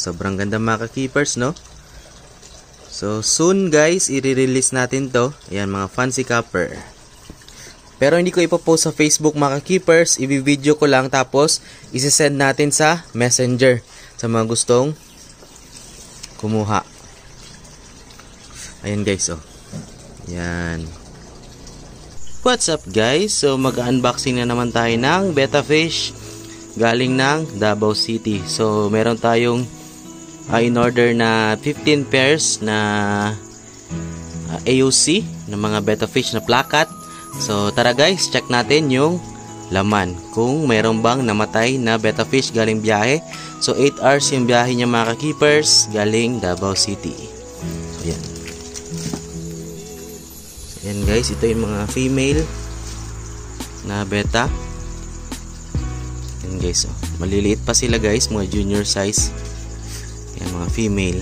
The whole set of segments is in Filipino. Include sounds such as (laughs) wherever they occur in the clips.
Sobrang ganda mga ka-keepers, no? So, soon guys, i-release natin to. Ayan, mga fancy copper. Pero hindi ko ipopost sa Facebook mga ka-keepers. I-video ko lang tapos isi-send natin sa messenger sa mga gustong kumuha. Ayan guys, oh. Yan. What's up guys? So mag-unboxing na naman tayo ng Betta Fish galing ng Davao City. So meron tayong uh, in order na 15 pairs na uh, AOC ng mga betta fish na plakat. So tara guys, check natin yung laman kung mayroon bang namatay na betta fish galing biyahe. So 8 hours yung biyahe niya mga keepers galing Davao City. So yan. So, yan guys, ito yung mga female na betta. Yan guys, oh. maliliit pa sila guys, mga junior size. Female.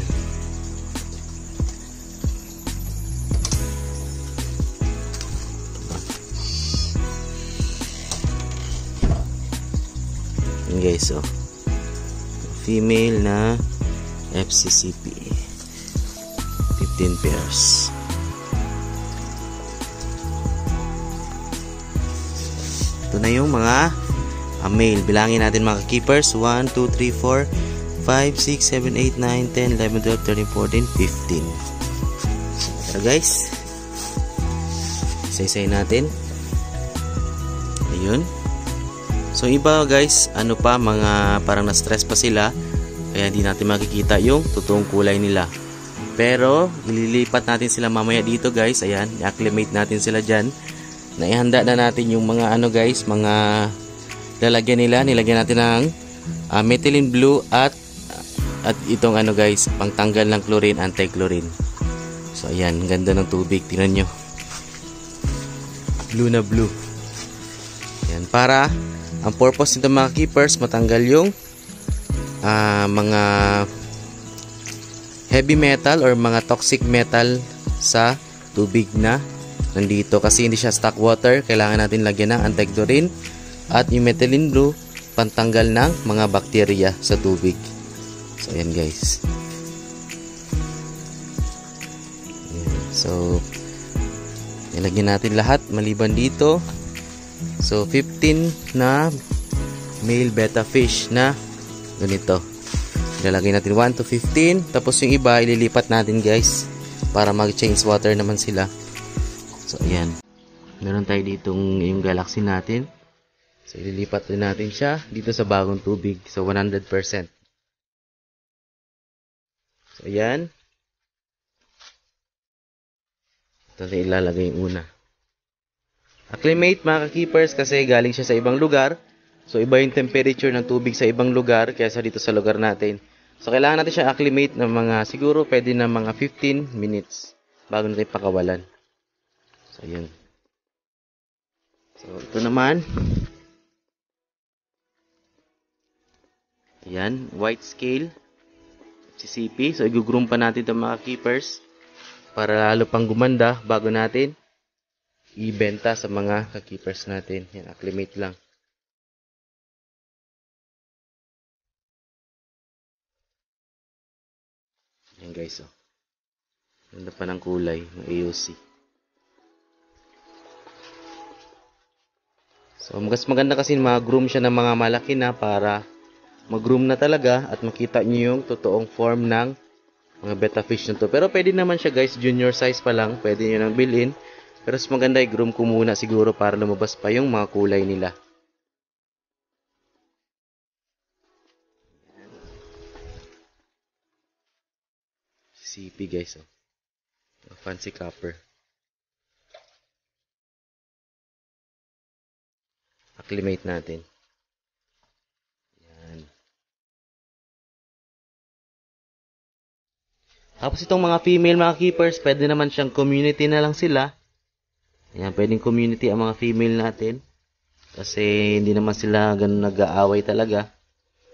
Yan guys, oh. Female na FCCP. 15 pairs. Ito na yung mga uh, male. Bilangin natin mga keepers. 1, 2, 3, 4, 5, 6, 7, 8, 9, 10, 11, 12, 13, 14, 15. So, tara guys. Isa-isay natin. Ayun. So iba guys, ano pa, mga parang na-stress pa sila. Kaya hindi natin makikita yung totoong kulay nila. Pero, ililipat natin sila mamaya dito guys. Ayan, i-acclimate natin sila dyan. Naihanda na natin yung mga ano guys, mga lalagyan nila. Nilagyan natin ng uh, methylene blue at at itong ano guys, pangtanggal ng chlorine, anti-chlorine. So ayan, ganda ng tubig. Tingnan nyo. Blue na blue. Ayan, para ang purpose nito mga keepers, matanggal yung uh, mga heavy metal or mga toxic metal sa tubig na nandito. Kasi hindi siya stock water, kailangan natin lagyan ng anti-chlorine at yung methylene blue, pantanggal ng mga bakterya sa tubig. So, ayan guys. So, nilagyan natin lahat maliban dito. So, 15 na male betta fish na ganito. Ilalagay natin 1 to 15. Tapos yung iba, ililipat natin guys. Para mag-change water naman sila. So, ayan. Meron tayo ditong yung galaxy natin. So, ililipat din natin siya dito sa bagong tubig. So, 100%. So, ayan. Ito na ilalagay yung una. Acclimate mga keepers kasi galing siya sa ibang lugar. So, iba yung temperature ng tubig sa ibang lugar kaysa dito sa lugar natin. So, kailangan natin siya acclimate ng mga, siguro pwede na mga 15 minutes bago natin pakawalan. So, ayan. So, ito naman. Ayan, white scale. CCP. So, i-groom pa natin itong mga keepers para lalo pang gumanda bago natin ibenta sa mga ka-keepers natin. Yan, acclimate lang. Yan guys, oh. Ganda pa ng kulay ng AOC. So, mas maganda kasi mag-groom siya ng mga malaki na para mag-groom na talaga at makita niyo yung totoong form ng mga betta fish na to. Pero pwede naman siya guys, junior size pa lang, pwede niyo nang bilhin. Pero mas maganda i-groom ko muna siguro para lumabas pa yung mga kulay nila. CP guys, oh. Fancy copper. Acclimate natin. Tapos itong mga female mga keepers, pwede naman siyang community na lang sila. Ayan, pwedeng community ang mga female natin. Kasi hindi naman sila ganun nag-aaway talaga.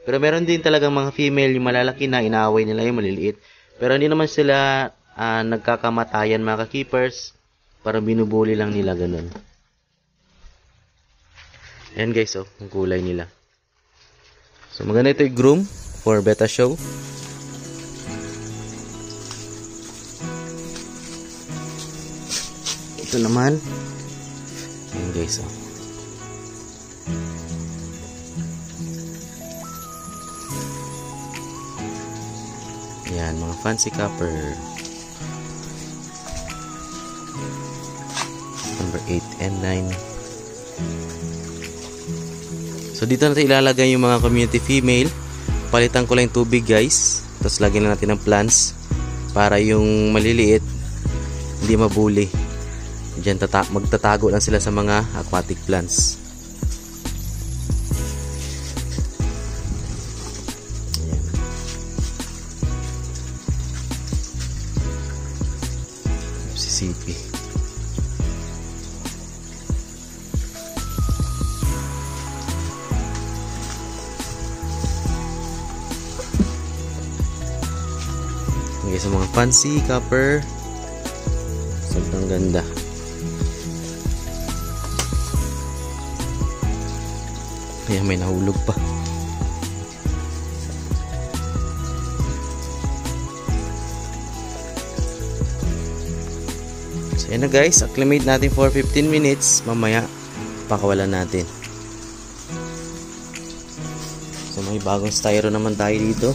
Pero meron din talagang mga female yung malalaki na inaaway nila yung maliliit. Pero hindi naman sila uh, nagkakamatayan mga keepers. Parang binubuli lang nila ganun. Ayan guys, oh, ang kulay nila. So maganda ito yung groom for beta show. Ito naman. Ayan guys, oh. Yan, mga fancy copper. Number 8 and 9. So, dito natin ilalagay yung mga community female. Palitan ko lang yung tubig guys. Tapos lagyan na natin ng plants para yung maliliit hindi mabuli. Diyan tata magtatago lang sila sa mga aquatic plants. Mississippi. Okay, sa mga fancy copper. Sobrang ganda. Kaya may nahulog pa. So, yan na guys. Acclimate natin for 15 minutes. Mamaya, pakawalan natin. So, may bagong styro naman tayo dito.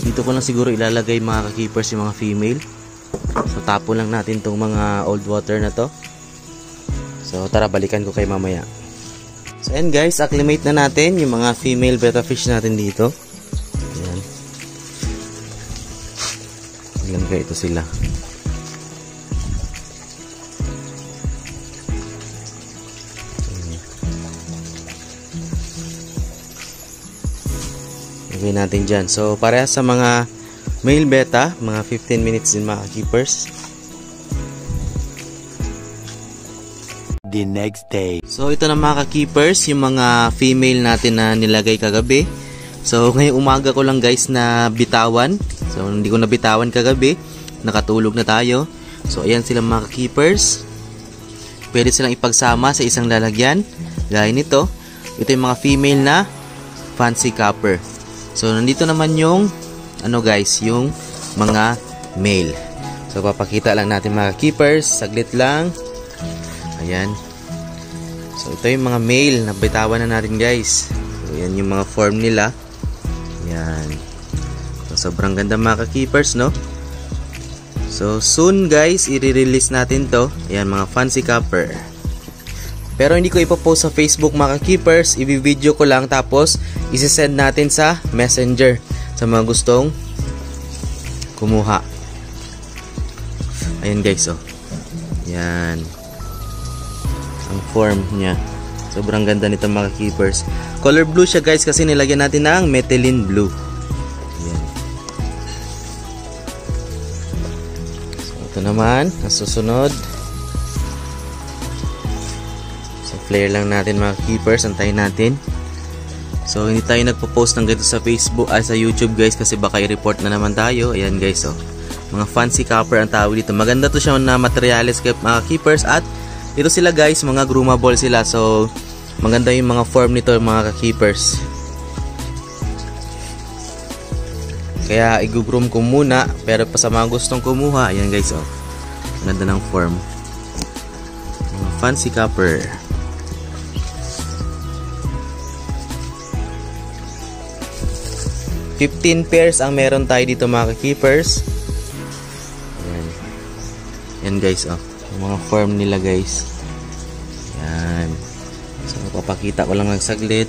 Dito ko lang siguro ilalagay mga keepers yung mga female. So, tapo lang natin tong mga old water na to. So, tara, balikan ko kay mamaya. So, ayan guys, acclimate na natin yung mga female betta fish natin dito. Ayan. Ilan kaya ito sila. Lagay natin dyan. So, parehas sa mga male beta, mga 15 minutes din mga keepers. The next day. So, ito na mga keepers yung mga female natin na nilagay kagabi. So, ngayong umaga ko lang guys na bitawan. So, hindi ko na bitawan kagabi. Nakatulog na tayo. So, ayan sila mga keepers. Pwede silang ipagsama sa isang lalagyan. Gaya nito. Ito yung mga female na fancy copper. So, nandito naman yung ano guys, yung mga male. So, papakita lang natin mga keepers. Saglit lang. Ayan. So, ito yung mga male na bitawan na natin guys. So, yan yung mga form nila. Ayan. So, sobrang ganda mga keepers no? So, soon guys, i-release natin to. Ayan, mga fancy copper. Pero hindi ko ipopost sa Facebook mga keepers. I-video ko lang tapos isi-send natin sa messenger sa mga gustong kumuha. Ayan guys, oh. Yan. Ang form niya. Sobrang ganda nito mga keepers. Color blue siya guys kasi nilagyan natin ng methylene blue. Ayan. So, ito naman, ang susunod. So, flare lang natin mga keepers. Antayin natin. So, hindi tayo nagpo-post ng ganito sa Facebook, ay sa YouTube guys kasi baka i-report na naman tayo. Ayan guys, oh. Mga fancy copper ang tawag dito. Maganda to siya na materials kay mga keepers at ito sila guys, mga groomable sila. So, maganda yung mga form nito mga keepers. Kaya i-groom ko muna pero pa sa mga gustong kumuha, ayan guys, oh. Ganda ng form. Mga fancy copper. Fifteen pairs ang meron tayo dito mga keepers. Ayan. Yan guys, oh. Yung mga form nila guys. Yan. So, papakita ko lang ng saglit.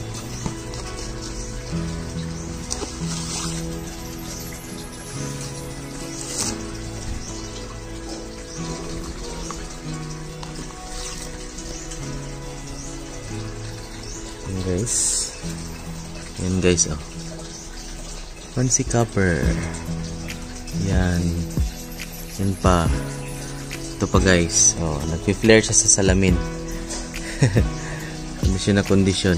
Yan guys. Yan guys, oh. Fancy copper. Yan. Yan pa. Ito pa guys. Oh, nagpi-flare siya sa salamin. (laughs) kondisyon na kondisyon.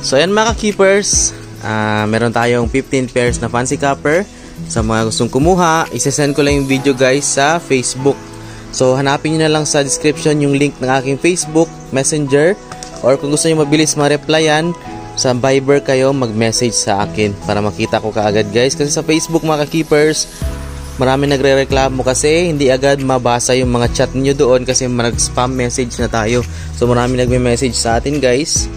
So ayan mga keepers, uh, meron tayong 15 pairs na fancy copper. Sa mga gustong kumuha, isesend ko lang yung video guys sa Facebook. So hanapin nyo na lang sa description yung link ng aking Facebook, Messenger, or kung gusto nyo mabilis ma-replyan, sa Viber kayo mag-message sa akin para makita ko kaagad guys. Kasi sa Facebook mga keepers marami nagre-reklamo kasi hindi agad mabasa yung mga chat niyo doon kasi mag-spam message na tayo. So marami nagme-message sa atin guys.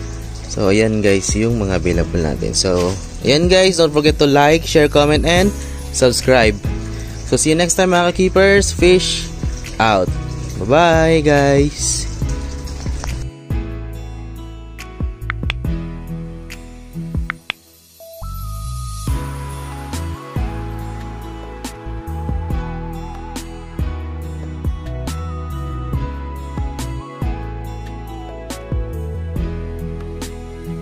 So ayan guys yung mga available natin. So ayan guys don't forget to like share comment and subscribe. So see you next time mga keepers fish out. Bye bye guys